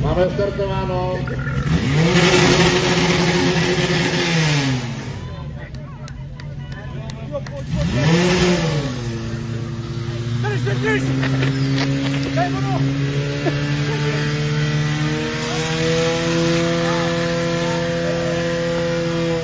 Máme startováno. Tady se drží! Daj ono!